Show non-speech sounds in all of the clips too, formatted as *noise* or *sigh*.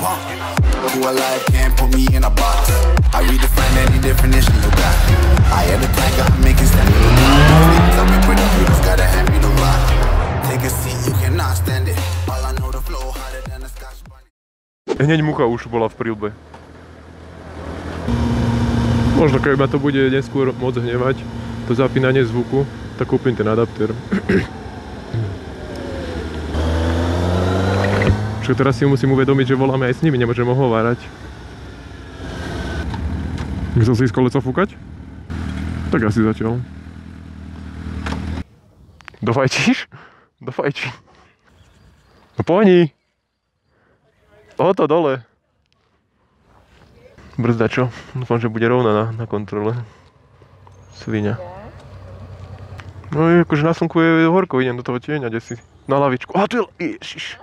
Who alive can't put me in a box. I redefine any definition you got. I am the tiger, I'm making stand. Tell me put up, you just gotta hand me the rock. Take a seat, you cannot stand it. All I know the flow harder than a scotch bunny. Hneď mucha už bola v prílbe. Možno keď ma to bude neskôr môcť hnevať, to zapínanie zvuku, tak kúpim ten adapter. *clears throat* Však teraz si musím uvedomiť, že voláme aj s nimi, nemôžem ohovárať. Chcel si ísť koleco fúkať? Tak asi zatiaľ. Dofajčíš? Dofajčí. No pohni! Toto dole. Brzda čo? Dúfam, že bude rovná na, na kontrole. Svinia. No akože na slnku je horko, idem do toho tieňa, kde si na lavičku. A tu je, ježiš.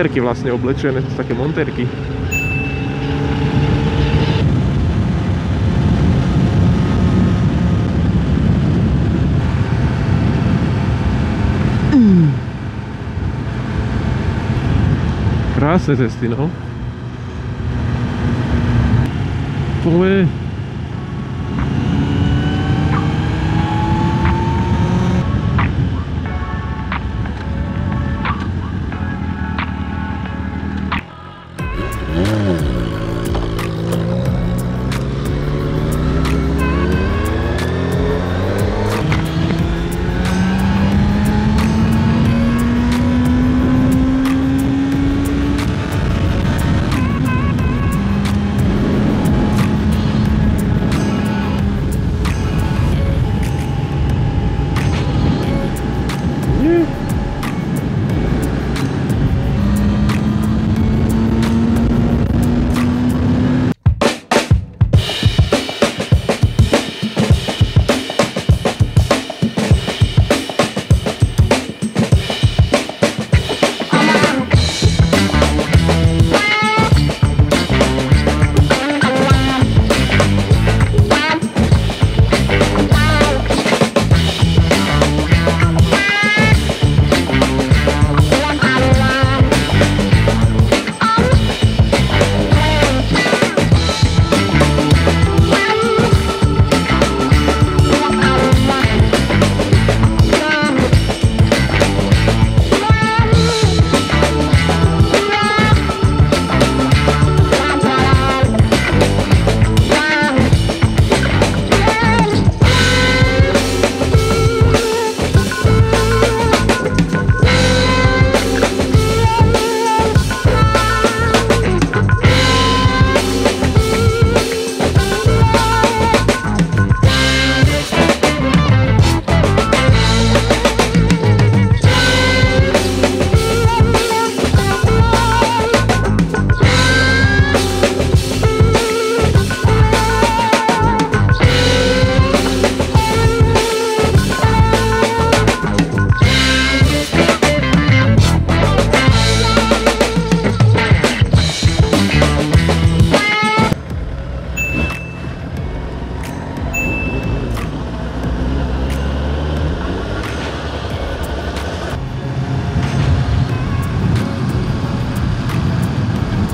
Monterky vlastne oblečené, to sú také monterky. Krásne cesty, no. Poje. Nie.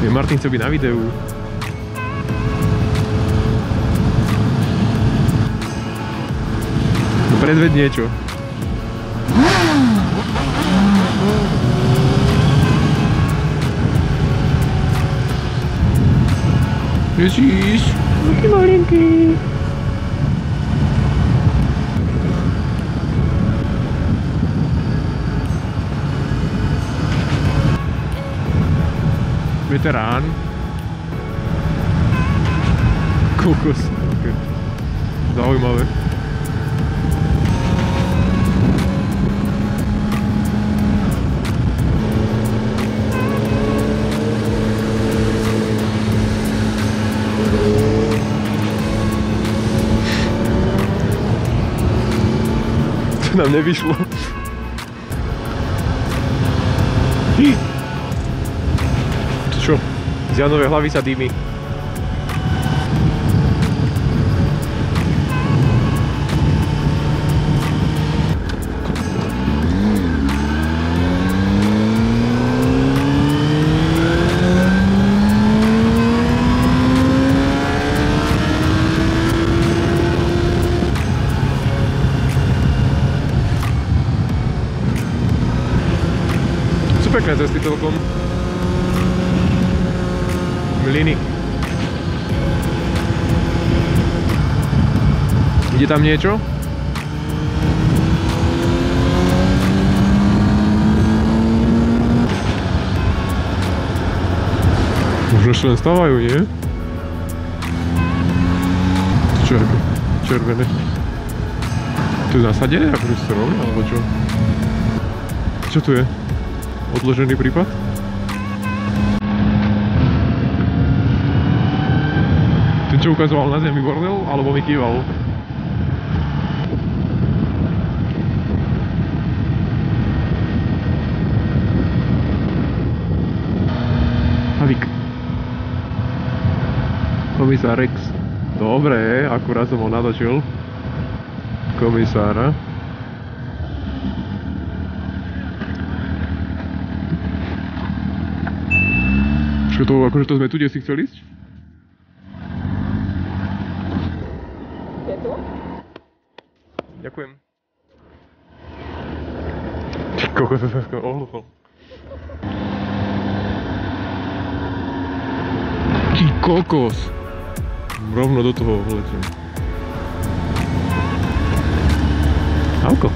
Je, Martin chce byť na videu. No predved niečo. Ježiš, taký malinký. Veterán. Kokos. Okay. Zaujímavé. To nám nevyšlo. To čo? Z Janovej hlavy sa dými. Pekné cesty celkom. Mliny. Ide tam niečo? Možno sa len stávajú, nie? Červené. Červené. To je zasadené akože strom, alebo čo? Čo tu je? Odložený prípad? Čo ukazoval na zemi bordel, alebo mi kýval? Havik. Komisár Rex. Dobre, akurát som ho natočil. Komisára. Čo to, akože to sme tu, kde si chcel ísť? Je tu? Ďakujem. Ty kokos, som sa ohluchol. Ty kokos! Rovno do toho vletím. Auko.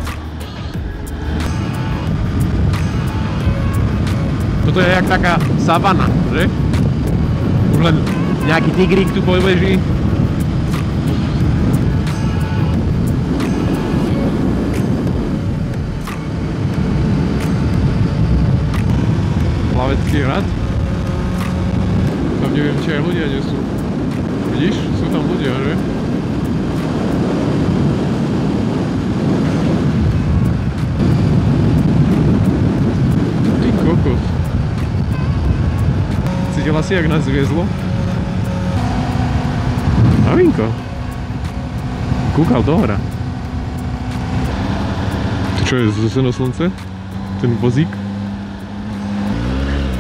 Toto je jak taká savana, že? Už len nejaký tigrík tu pobeží. Plavecký hrad. Tam neviem, či aj ľudia nie sú. Vidíš? Sú tam ľudia, že? Ty kokos. Cítila si, jak nás zviezlo? Havinko. Kúkal do hora. Čo je, zase na slnce? Ten vozík?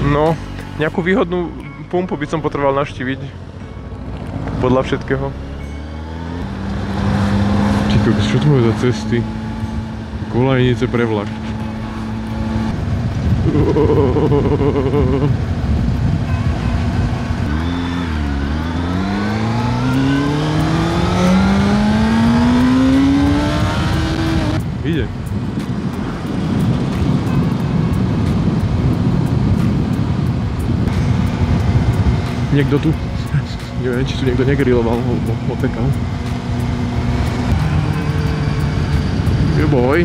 No, nejakú výhodnú pumpu by som potreboval navštíviť. Podľa všetkého. Ty čo to majú za cesty? Kolajnice pre vlak. Ide. Niekto tu, *laughs* neviem, či tu niekto negriloval alebo opekal. Je boj.